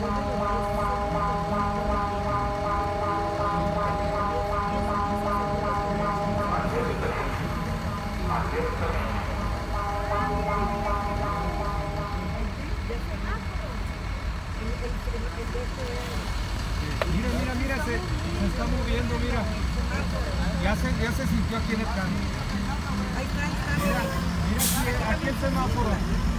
Wow. Mira, mira, mira, se, se, está moviendo, mira. Ya se, ya se sintió aquí en el cambio. Mira, mira aquí, aquí el semáforo.